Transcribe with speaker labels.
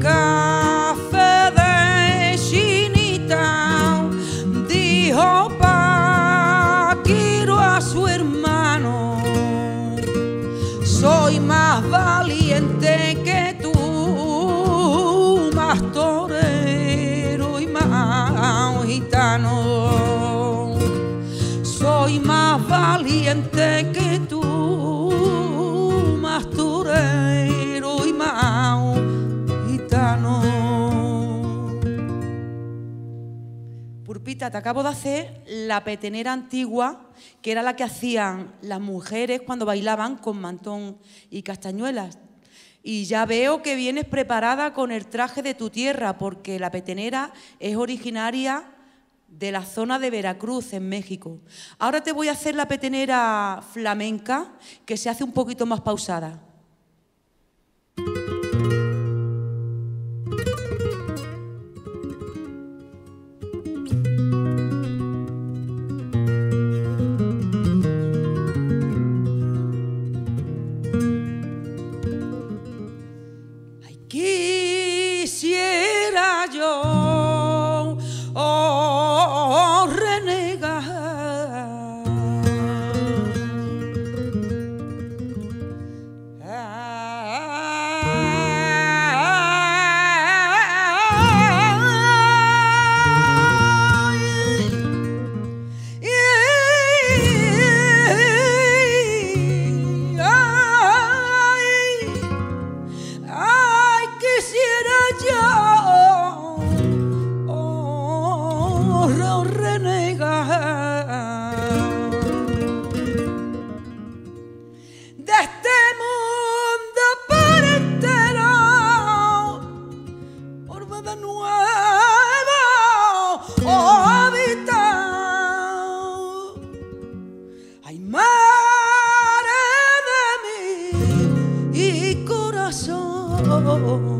Speaker 1: café de chinita, dijo Paquiro a su hermano, soy más valiente que tú, más torero y más gitano, soy más valiente que Te acabo de hacer la petenera antigua, que era la que hacían las mujeres cuando bailaban con mantón y castañuelas. Y ya veo que vienes preparada con el traje de tu tierra, porque la petenera es originaria de la zona de Veracruz, en México. Ahora te voy a hacer la petenera flamenca, que se hace un poquito más pausada. de este mundo por entero, por de nuevo oh. Hay mares de mí y corazón.